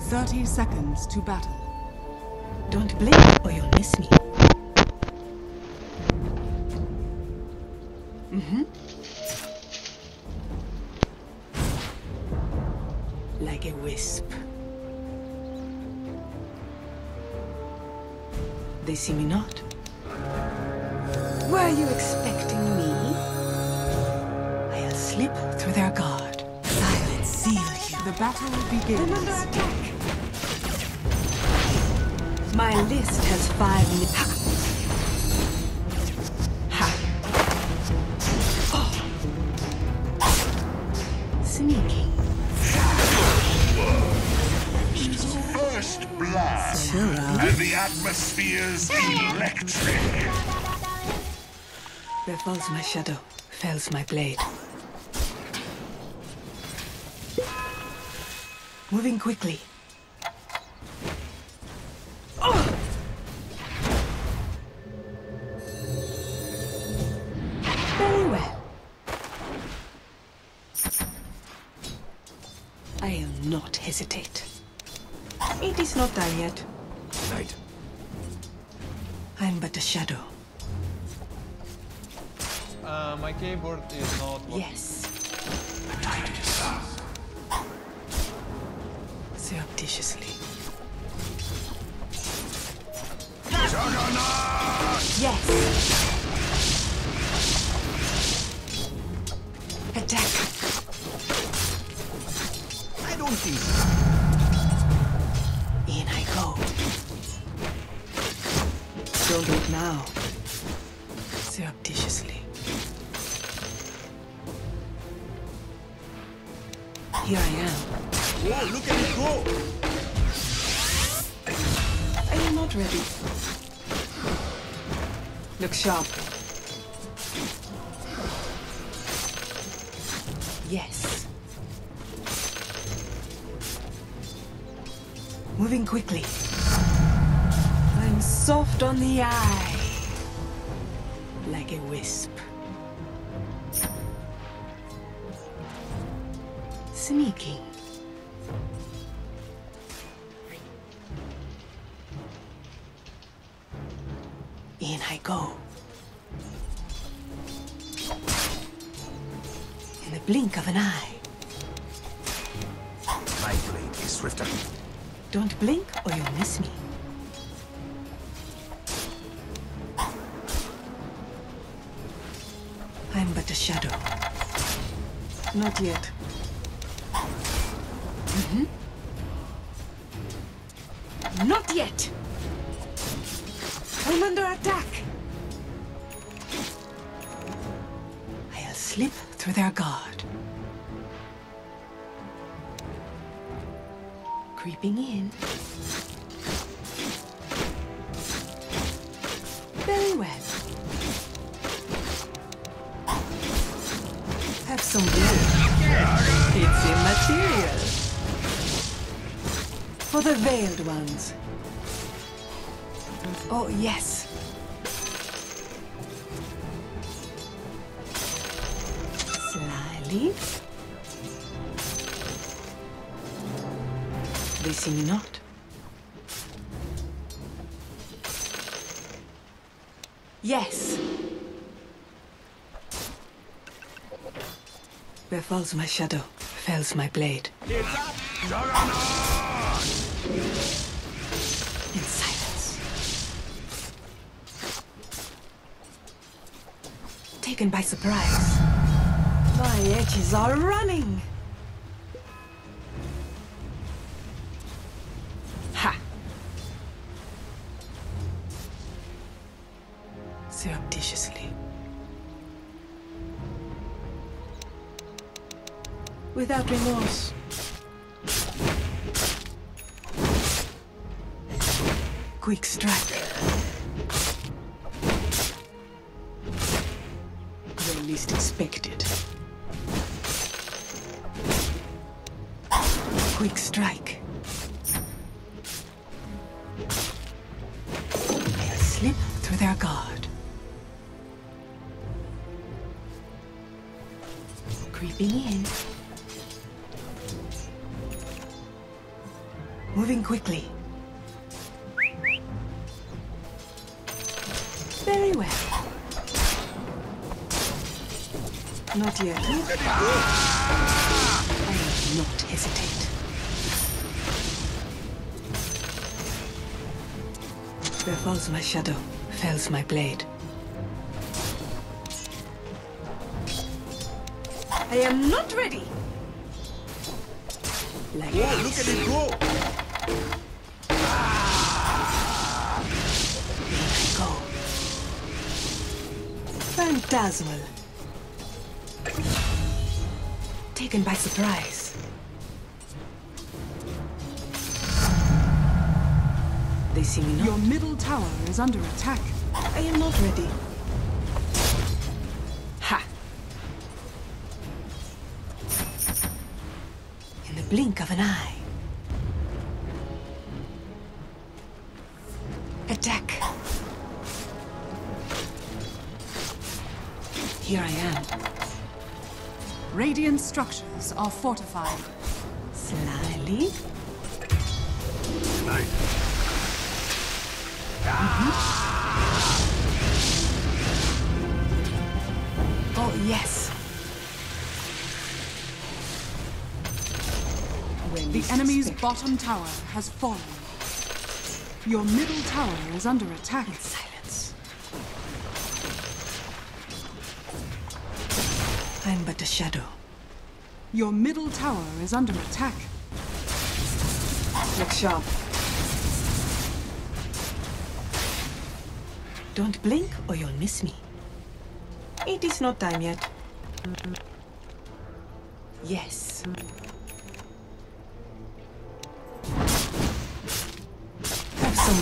30 seconds to battle. Don't blink or you'll miss me. Mm-hmm. Like a wisp. They see me not. Were you expecting me? I'll slip through their guard. Silence seal you. The battle begins. My list has five. Ha! Ha! Oh. Sneaking. First blast, and the atmosphere's electric. Where falls my shadow, fells my blade. Moving quickly. Is yet. Right. I'm but a shadow. Uh, my keyboard is not working. Yes. Surreptitiously. Yes. Attack. I don't think Don't now. Surreptitiously. Here I am. Whoa, look at it go! Are you not ready? Look sharp. Yes. Moving quickly. On the eye. Like a wisp. Sneaking. In I go. In the blink of an eye. My blade is swifter. Don't blink or you'll miss me. I'm but a shadow. Not yet. Mhm. Not yet! I'm under attack! I'll slip through their guard. Creeping in. For the veiled ones. Oh, yes. Slyly. They see me not. Yes. Where falls my shadow, fells my blade. Taken by surprise. My edges are running. Ha! Surreptitiously. Without remorse. Quick strike. Least expected. Quick strike. They'll slip through their guard. Creeping in. Moving quickly. Where falls my shadow, fells my blade. I am not ready. Like Whoa, look at it go! go. Phantasmal. Taken by surprise. They see me Your middle tower is under attack. I am not ready. Ha! In the blink of an eye. Attack! Here I am, Radiant structures are fortified. slyly. Oh, yes. When The enemy's expected. bottom tower has fallen. Your middle tower is under attack. Silence. I'm but a shadow. Your middle tower is under attack. Look sharp. Don't blink or you'll miss me. It is not time yet. Yes. Have some.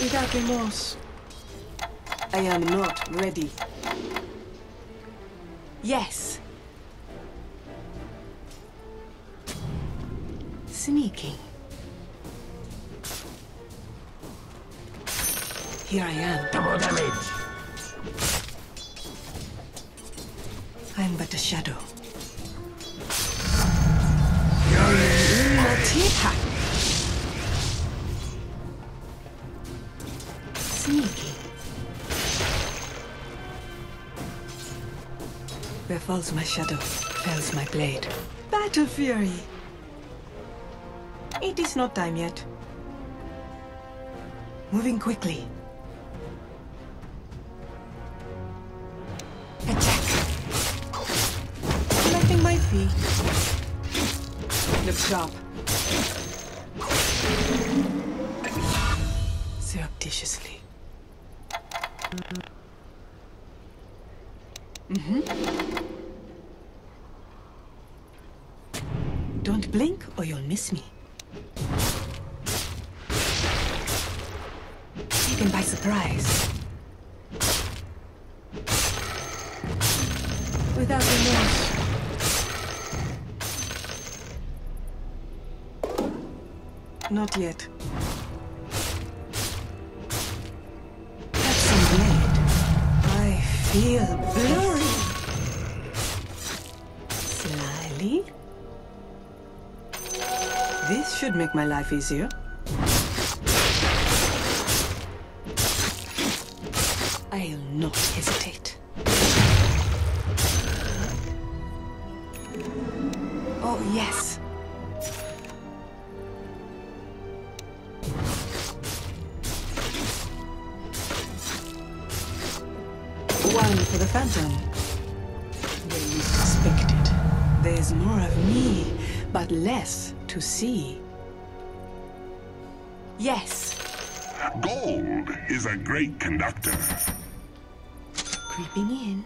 Without remorse. I am not ready. Yes. Sneaking. Here I am. Double damage! I'm but a shadow. Matita. Sneaking. Where falls my shadow, fells my blade. Battle fury. It is not time yet. Moving quickly. Attack. Collecting my fee. Look sharp. Surreptitiously. Mm-hmm. Don't blink or you'll miss me. Taken by surprise. Without remorse. Not yet. Blade. I feel blurry. Slyly. This should make my life easier. I'll not hesitate. Oh, yes. To see. Yes, Gold is a great conductor. creeping in.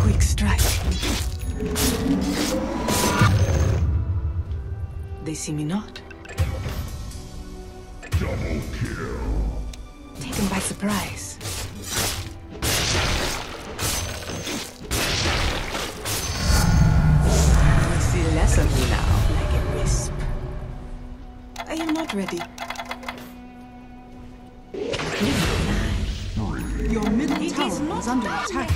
Quick strike. They see me not. Kill. Taken by surprise. You see less of me now, like a wisp. I am not ready. Your middle tower is under attack.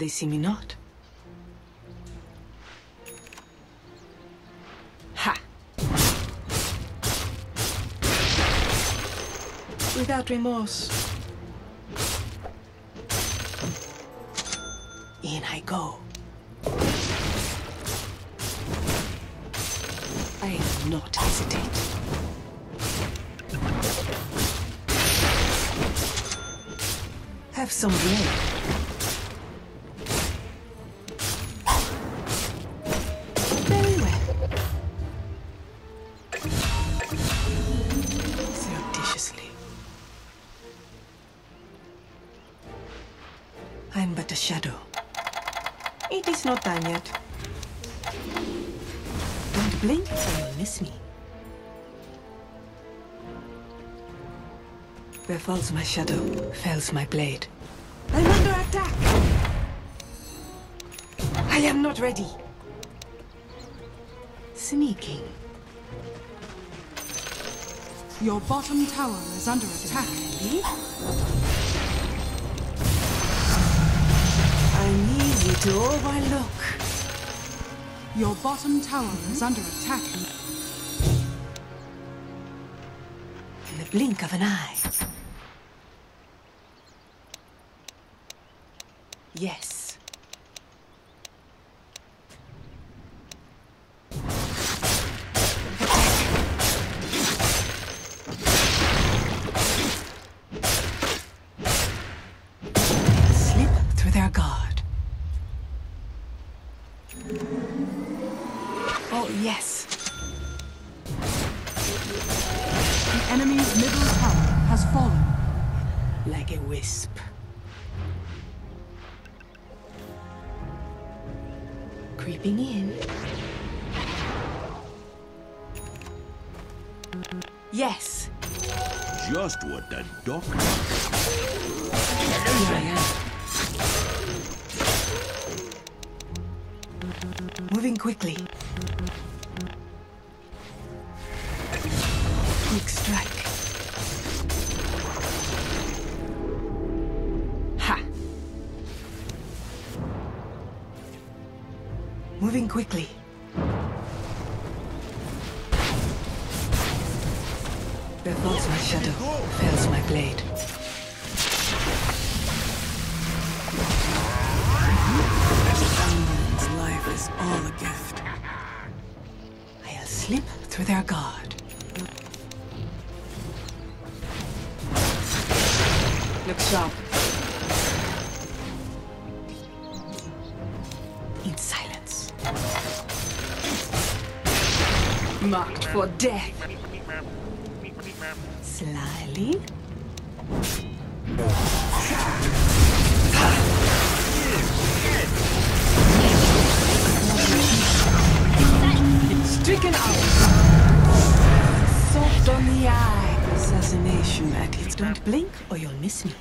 They see me not. Ha! Without remorse. In I go. I will not hesitate. Have some bread. Not done yet. Don't blink or you'll miss me. Where falls my shadow, fells my blade. I'm under attack! I am not ready. Sneaking. Your bottom tower is under attack. Ready? Easy to overlook. Your bottom tower is under attack. In the blink of an eye. Yes. What the doctor. Falls my shadow, fails my blade. Man's life is all a gift. I'll slip through their guard. Look sharp. In silence. Marked for death. Slyly. Stricken out. Soft on the eye. Assassination at its. Don't blink or you'll miss me.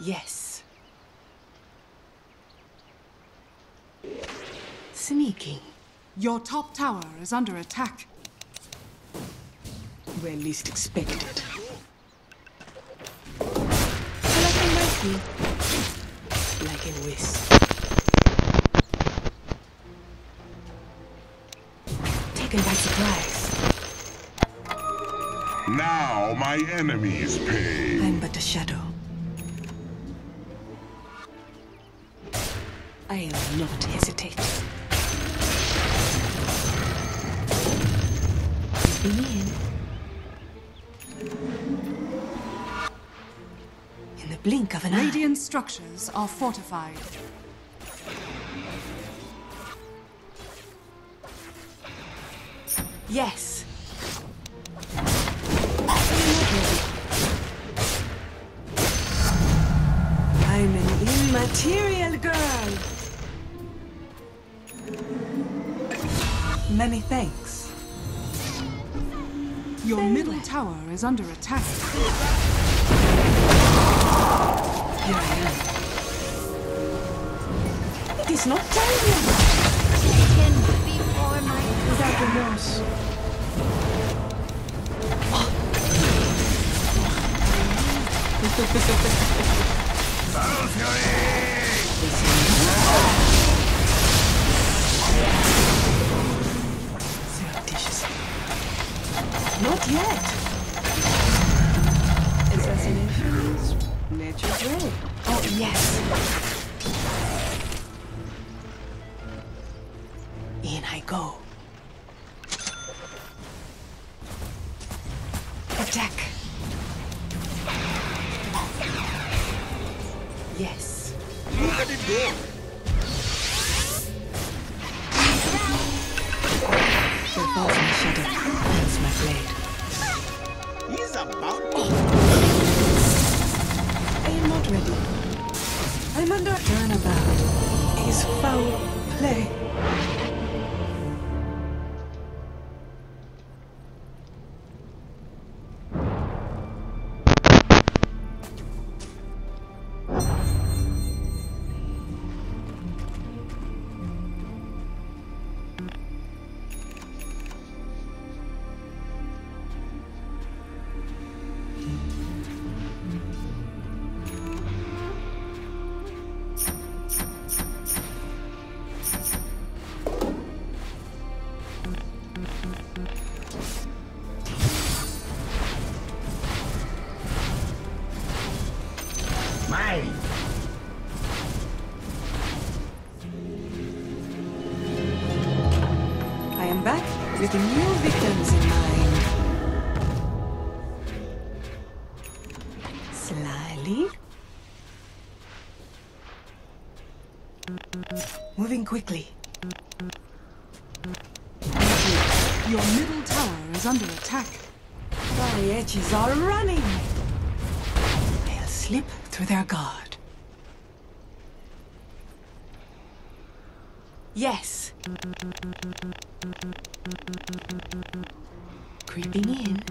Yes. Sneaking. Your top tower is under attack. Where least expected. Collecting my key. Like a wisp. Taken by surprise. Now my enemies pay. I'm but a shadow. I will not hesitate. Creeping blink of an Radiant eye. Radiant structures are fortified. Yes. I'm an immaterial girl. Many thanks. Your middle tower is under attack. It is not time yet. Taken before my Without remorse. Not yet. Oh, yes. In I go. With new victims in mind. Slyly. Moving quickly. Your middle tower is under attack. My edges are running. They'll slip through their guard. Yes. Creeping in.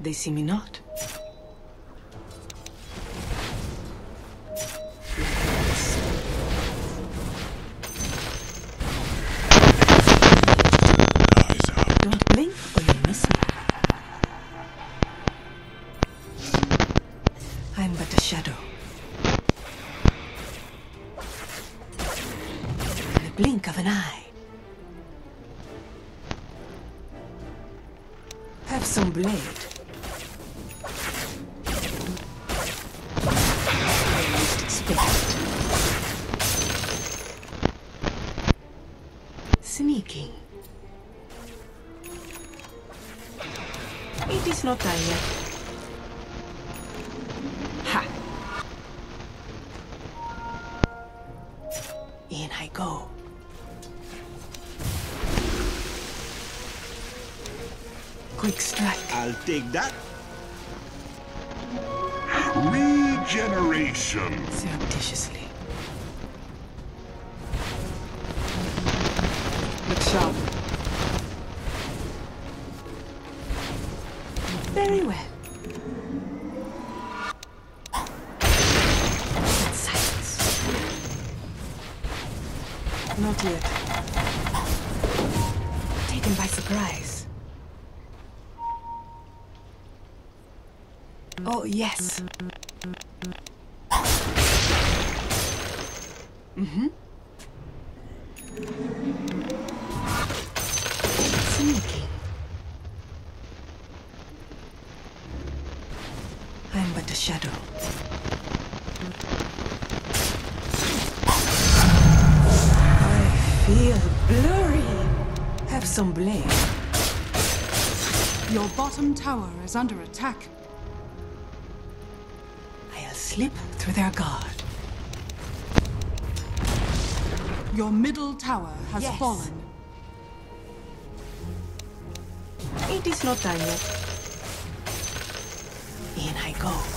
They see me not. It is not time yet. Ha! In I go. Quick strike. I'll take that. Regeneration. Surreptitiously. Very well. Silence. Not yet. Taken by surprise. Oh, yes. Sneaking. Blurry. Have some blade. Your bottom tower is under attack. I'll slip through their guard. Your middle tower has Yes. fallen. It is not time yet. In I go.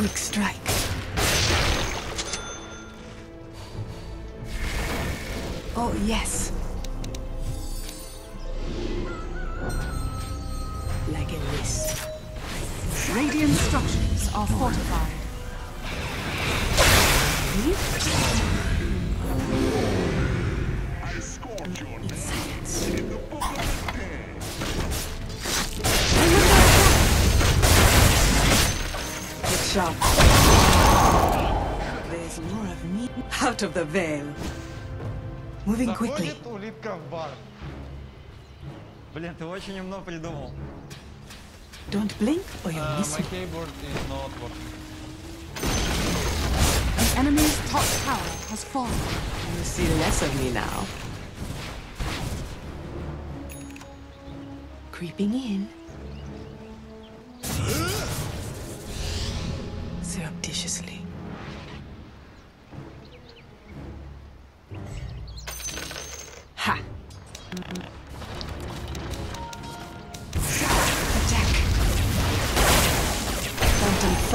Quick strike. Oh, yes. Like a wisp. Radiant structures are fortified. out of the veil. Moving quickly. Заходит улитка в бар. Блин, ты очень умно придумал. Don't blink or you'll Uh, miss my me. keyboard is not working. The enemy's top tower has fallen. You see less of me now. Creeping in. Surreptitiously.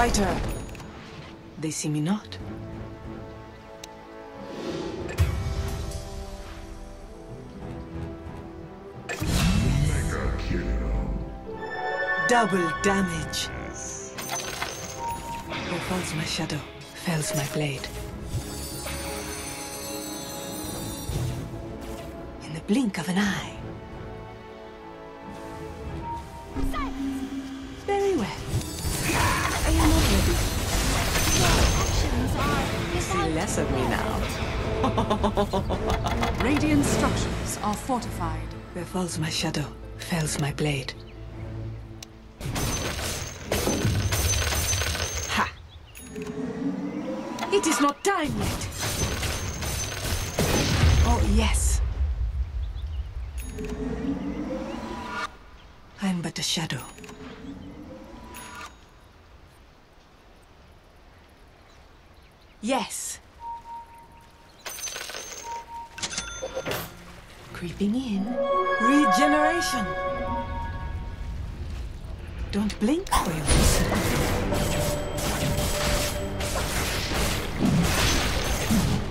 They see me not. Double damage. Falls my shadow, fells my blade. In the blink of an eye. See of me now. Radiant structures are fortified. Where falls my shadow, fells my blade. Ha! It is not time yet. Oh, yes. I'm but a shadow. Yes. Creeping in. Regeneration. Don't blink miss.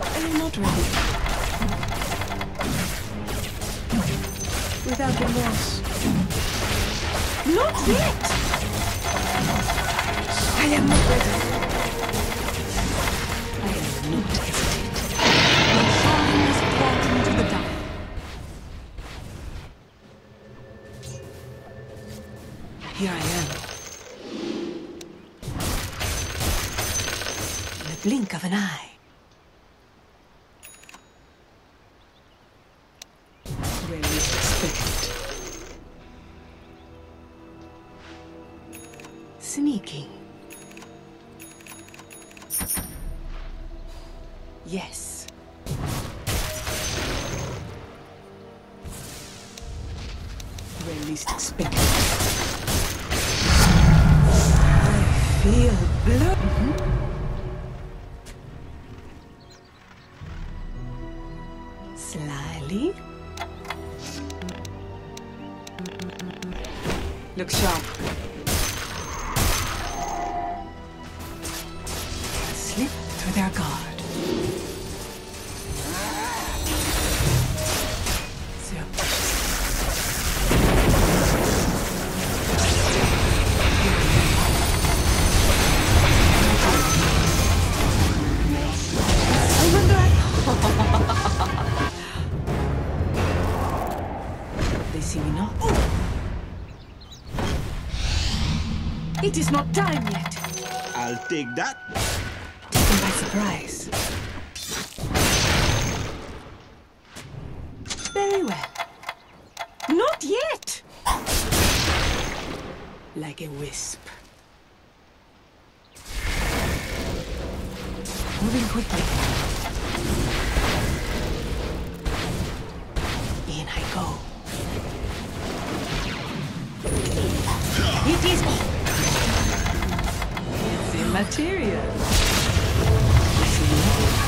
I am not ready. Without remorse. Not yet! I am not ready. Slyly. Look sharp. Slip through their guard. Is not time yet. I'll take that. Taken by surprise. Very well. Not yet. Like a wisp. Moving quickly. In I go. It is It's immaterial. I see nothing.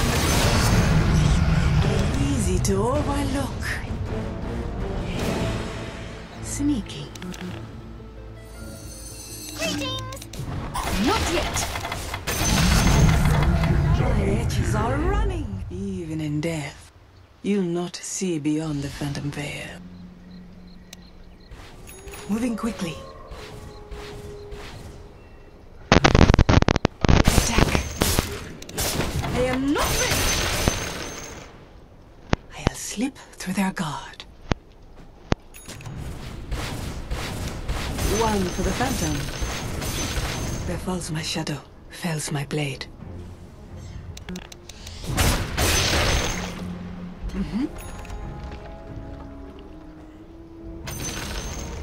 Do I look sneaky? Greetings! Not yet. My edges are running. Even in death, you'll not see beyond the phantom veil. Moving quickly. Attack. I am not ready. I'll slip through their guard. One for the phantom. There falls my shadow, fells my blade. Mm-hmm.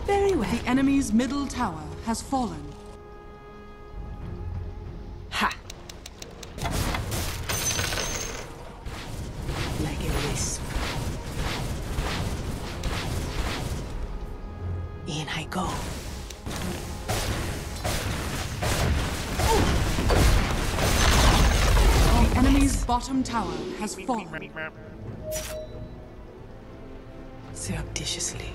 Very well. The enemy's middle tower has fallen. Bottom tower has fallen. Surreptitiously.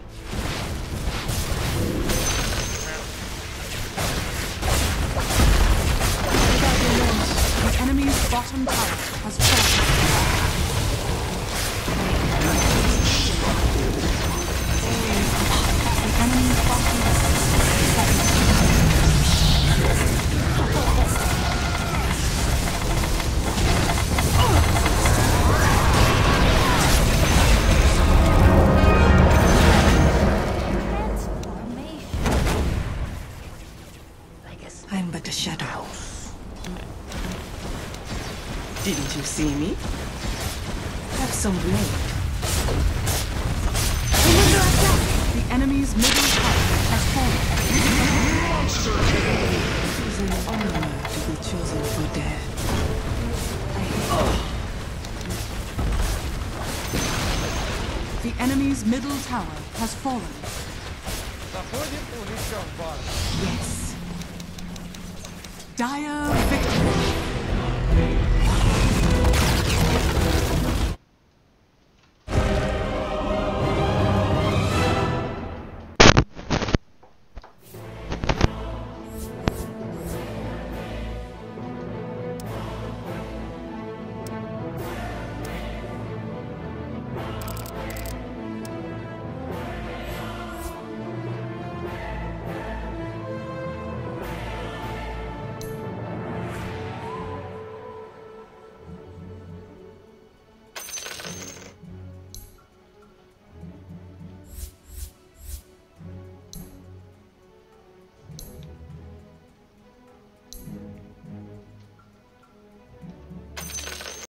The enemy's bottom tower has fallen. Yes. Dire